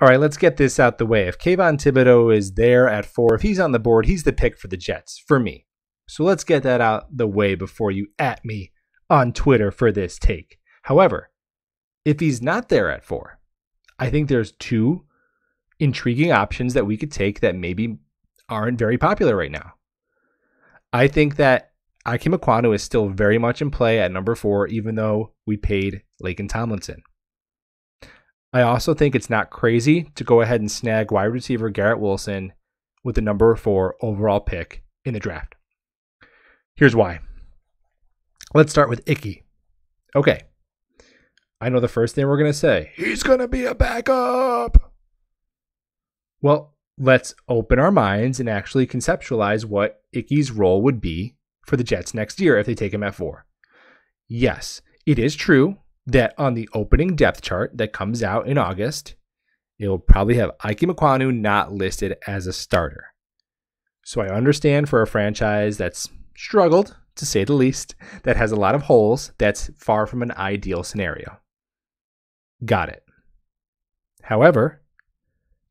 All right, let's get this out the way. If Kayvon Thibodeaux is there at four, if he's on the board, he's the pick for the Jets for me. So let's get that out the way before you at me on Twitter for this take. However, if he's not there at four, I think there's two intriguing options that we could take that maybe aren't very popular right now. I think that Ikem Ekwonu is still very much in play at number four, even though we paid Laken Tomlinson. I also think it's not crazy to go ahead and snag wide receiver Garrett Wilson with the number four overall pick in the draft. Here's why. Let's start with Icky. Okay. I know the first thing we're going to say. He's going to be a backup. Well, let's open our minds and actually conceptualize what Icky's role would be for the Jets next year if they take him at four. Yes, it is true that on the opening depth chart that comes out in August, it'll probably have Ikem Ekwonu not listed as a starter. So I understand for a franchise that's struggled, to say the least, that has a lot of holes, that's far from an ideal scenario. Got it. However,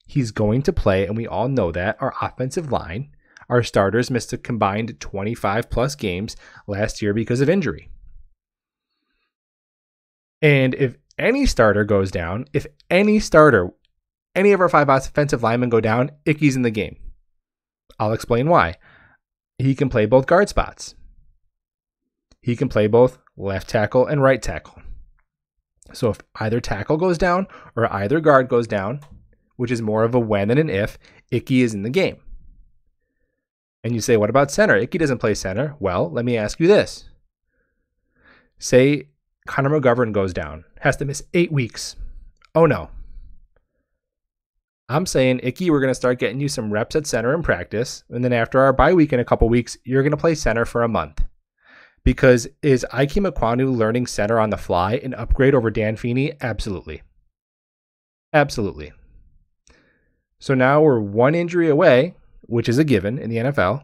he's going to play, and we all know that our offensive line, our starters missed a combined 25 plus games last year because of injury. And if any starter goes down, if any starter, any of our five offensive linemen go down, Icky's in the game. I'll explain why. He can play both guard spots. He can play both left tackle and right tackle. So if either tackle goes down or either guard goes down, which is more of a when than an if, Icky is in the game. And you say, what about center? Icky doesn't play center. Well, let me ask you this. Say Connor McGovern goes down, has to miss eight weeks. Oh no. I'm saying, Icky, we're going to start getting you some reps at center in practice. And then after our bye week in a couple weeks, you're going to play center for a month. Because is Ikem Ekwonu learning center on the fly an upgrade over Dan Feeney? Absolutely. Absolutely. So now we're one injury away, which is a given in the NFL,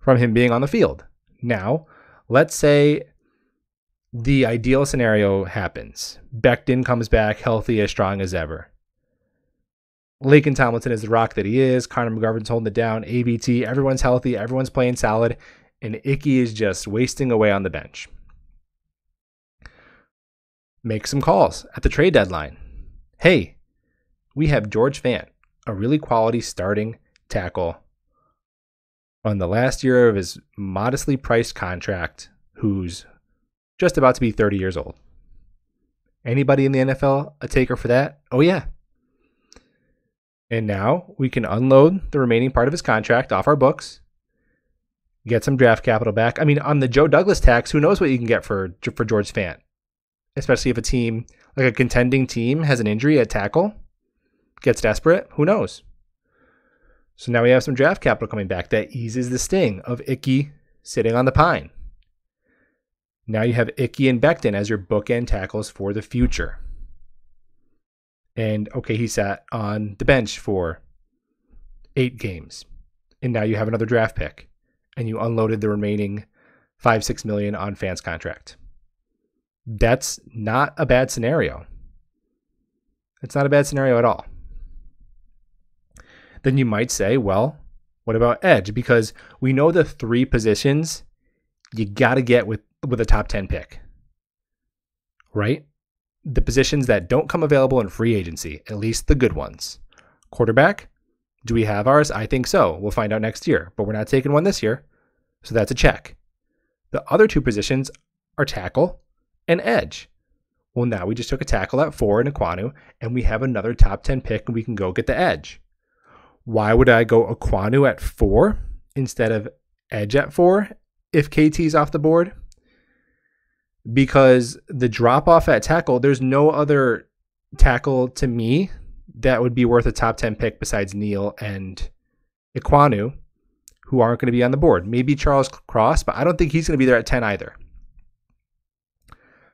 from him being on the field. Now, let's say the ideal scenario happens. Becton comes back healthy, as strong as ever. Laken Tomlinson is the rock that he is. Connor McGovern's holding it down. AVT, everyone's healthy, everyone's playing solid, and Icky is just wasting away on the bench. Make some calls at the trade deadline. Hey, we have George Fant, a really quality starting tackle on the last year of his modestly priced contract, who's just about to be 30 years old. Anybody in the NFL a taker for that? Oh, yeah. And now we can unload the remaining part of his contract off our books get some draft capital back. I mean, on the Joe Douglas tax, who knows what you can get for for George Fant, especially if a team like a contending team has an injury at tackle, gets desperate. Who knows? So now we have some draft capital coming back that eases the sting of Icky sitting on the pine. Now you have Icky and Becton as your bookend tackles for the future. And okay, he sat on the bench for eight games. And now you have another draft pick and you unloaded the remaining five, six million on Fant's contract. That's not a bad scenario. It's not a bad scenario at all. Then you might say, well, what about edge? Because we know the three positions you got to get with with a top 10 pick. Right? The positions that don't come available in free agency, at least the good ones. Quarterback, do we have ours? I think so. We'll find out next year, but we're not taking one this year. So that's a check. The other two positions are tackle and edge. Well, now we just took a tackle at four in Ekwonu, and we have another top 10 pick, and we can go get the edge. Why would I go Ekwonu at four instead of edge at four if KT's off the board? Because the drop off at tackle, there's no other tackle to me that would be worth a top 10 pick besides Neal and Ekwonu who aren't going to be on the board. Maybe Charles Cross, but I don't think he's going to be there at 10 either.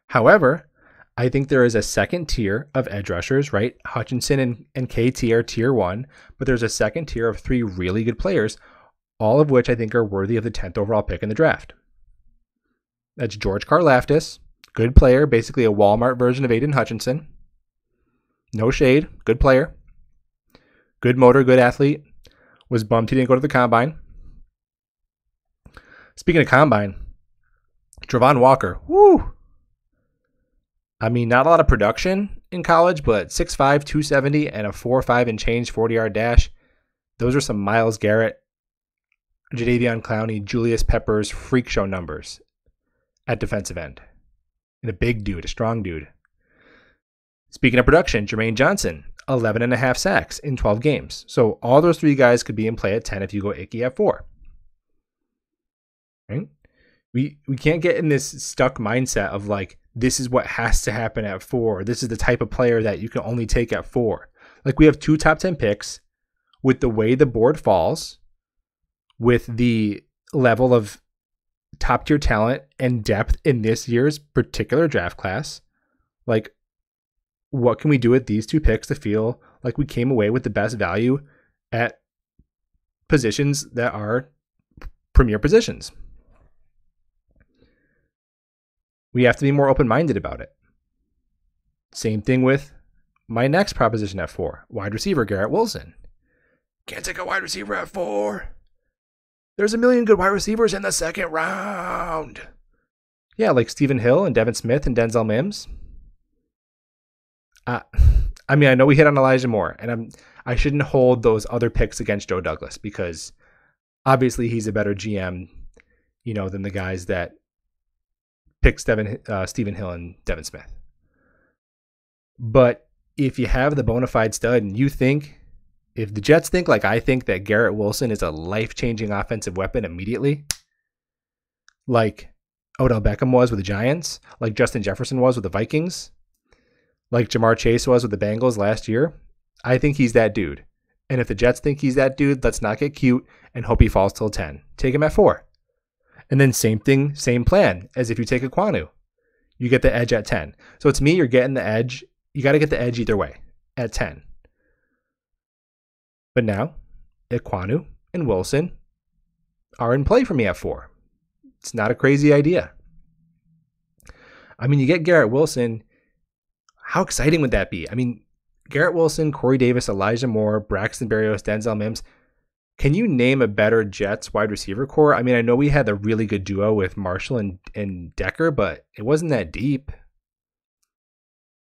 However, I think there is a second tier of edge rushers, right? Hutchinson and, and KT are tier one, but there's a second tier of three really good players, all of which I think are worthy of the 10th overall pick in the draft. That's George Karlaftis, good player, basically a Walmart version of Aidan Hutchinson. No shade. Good player. Good motor, good athlete. Was bummed he didn't go to the combine. Speaking of combine, Travon Walker. Woo! I mean, not a lot of production in college, but 6'5, 270, and a 4'5 and change 40 yard dash. Those are some Myles Garrett, Jadeveon Clowney, Julius Peppers freak show numbers at defensive end. And a big dude, a strong dude. Speaking of production, Jermaine Johnson, 11 and a half sacks in 12 games. So all those three guys could be in play at 10 if you go Icky at 4. Right? We we can't get in this stuck mindset of like this is what has to happen at 4. This is the type of player that you can only take at 4. Like we have two top 10 picks with the way the board falls with the level of top tier talent and depth in this year's particular draft class. Like what can we do with these two picks to feel like we came away with the best value at positions that are premier positions? We have to be more open minded about it. Same thing with my next proposition at four wide receiver Garrett Wilson. Can't take a wide receiver at four. There's a million good wide receivers in the second round. Yeah, like Stephen Hill and Devin Smith and Denzel Mims. Uh, I mean, I know we hit on Elijah Moore, and I'm I shouldn't hold those other picks against Joe Douglas because obviously he's a better GM, you know, than the guys that picked Stephen, uh, Stephen Hill and Devin Smith. But if you have the bona fide stud and you think, if the Jets think like I think that Garrett Wilson is a life changing offensive weapon immediately, like Odell Beckham was with the Giants, like Justin Jefferson was with the Vikings, like Ja'Marr Chase was with the Bengals last year, I think he's that dude. And if the Jets think he's that dude, let's not get cute and hope he falls till 10. Take him at 4. And then same thing, same plan as if you take Ekwonu. You get the edge at 10. So it's me, you're getting the edge. You got to get the edge either way at 10. But now, Ekwonu and Wilson are in play for me at 4. It's not a crazy idea. I mean, you get Garrett Wilson, how exciting would that be? I mean, Garrett Wilson, Corey Davis, Elijah Moore, Braxton Berrios, Denzel Mims. Can you name a better Jets wide receiver corps? I mean, I know we had a really good duo with Marshall and, and Decker, but it wasn't that deep.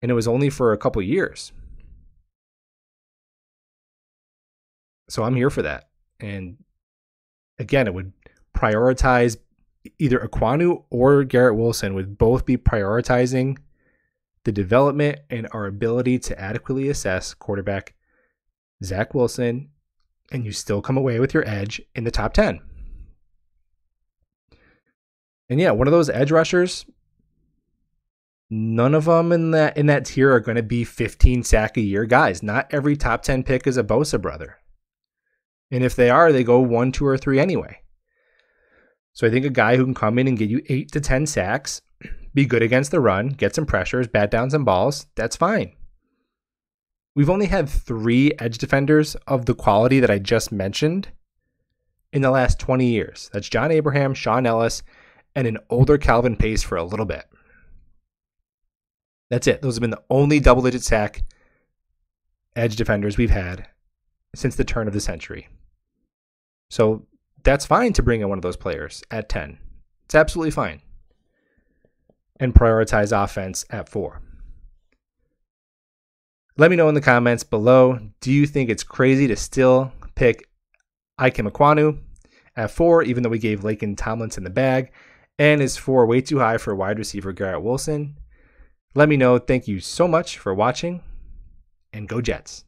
And it was only for a couple years. So I'm here for that. And again, it would prioritize either Ekwonu or Garrett Wilson would both be prioritizing the development and our ability to adequately assess quarterback Zach Wilson, and you still come away with your edge in the top 10. And yeah, one of those edge rushers, none of them in that in that tier are going to be 15 sack a year guys. Not every top 10 pick is a Bosa brother. And if they are, they go one, two, or three anyway. So I think a guy who can come in and get you eight to 10 sacks be good against the run, get some pressures, bat down some balls, that's fine. We've only had three edge defenders of the quality that I just mentioned in the last 20 years. That's John Abraham, Shaun Ellis, and an older Calvin Pace for a little bit. That's it. Those have been the only double digit sack edge defenders we've had since the turn of the century. So that's fine to bring in one of those players at 10. It's absolutely fine and prioritize offense at four. Let me know in the comments below. Do you think it's crazy to still pick Ike Ekwonu at four, even though we gave Laken Tomlinson the bag? And is four way too high for wide receiver Garrett Wilson? Let me know. Thank you so much for watching, and go Jets.